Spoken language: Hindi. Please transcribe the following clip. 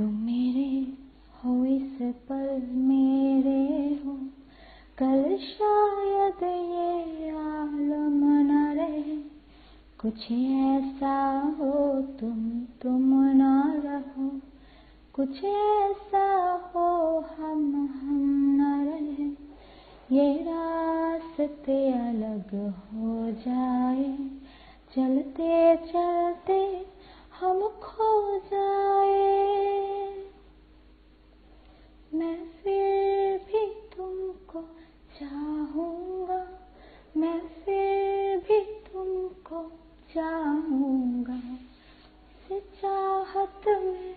तुम मेरे हो इस पल मेरे हो। कल शायद ये आलम न रहे। कुछ ऐसा हो तुम तुम ना रहो। कुछ ऐसा हो हम हम न रहे। ये रास्ते अलग हो जाए। चलते चलते हम खो जाए तुमको चाहूँगा मैं फिर भी तुमको चाहूँगा। चाहत में